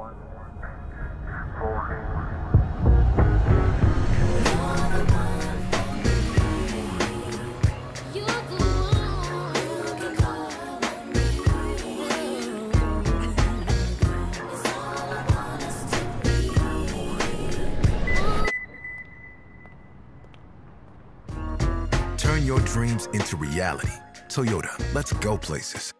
one. Turn your dreams into reality. Toyota, let's go places.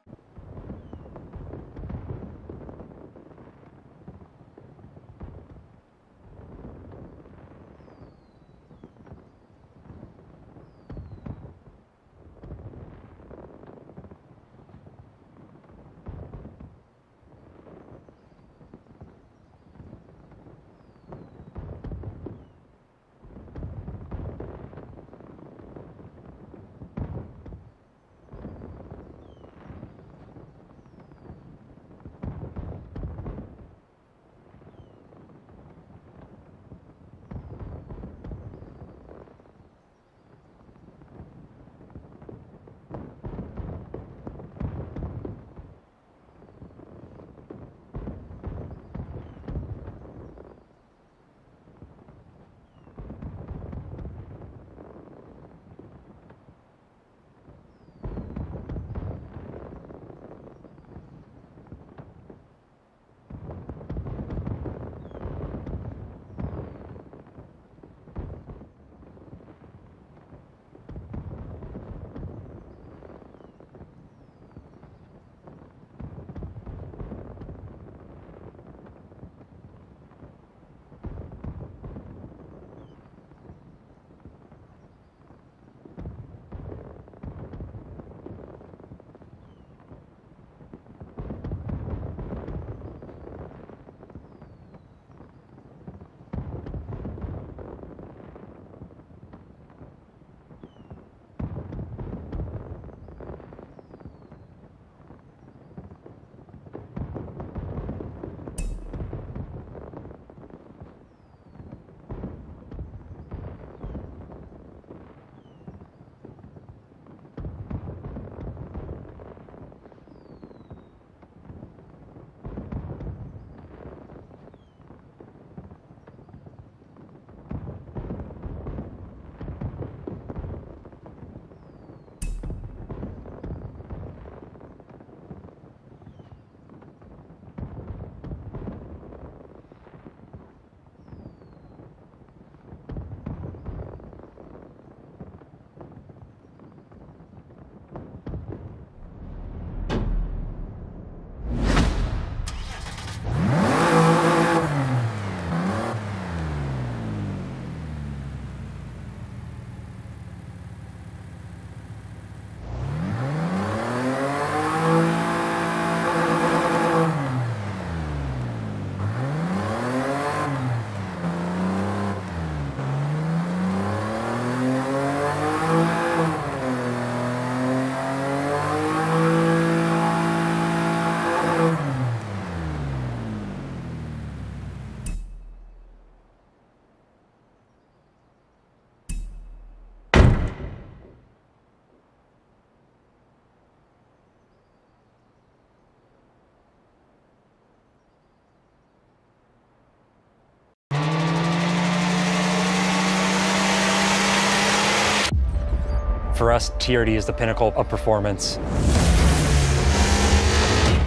For us, TRD is the pinnacle of performance.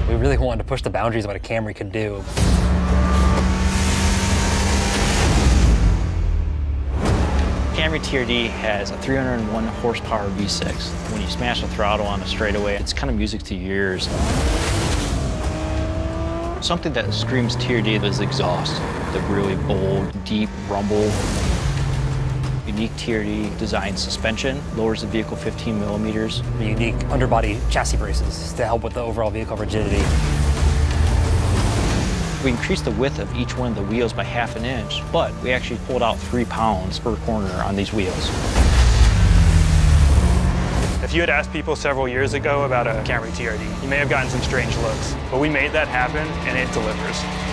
We really wanted to push the boundaries of what a Camry could do. Camry TRD has a 301 horsepower V6. When you smash the throttle on a straightaway, it's kind of music to your ears. Something that screams TRD is exhaust, the really bold, deep rumble. Unique TRD design suspension lowers the vehicle 15 millimeters. The unique underbody chassis braces to help with the overall vehicle rigidity. We increased the width of each one of the wheels by half an inch, but we actually pulled out three pounds per corner on these wheels. If you had asked people several years ago about a Camry TRD, you may have gotten some strange looks, but we made that happen and it delivers.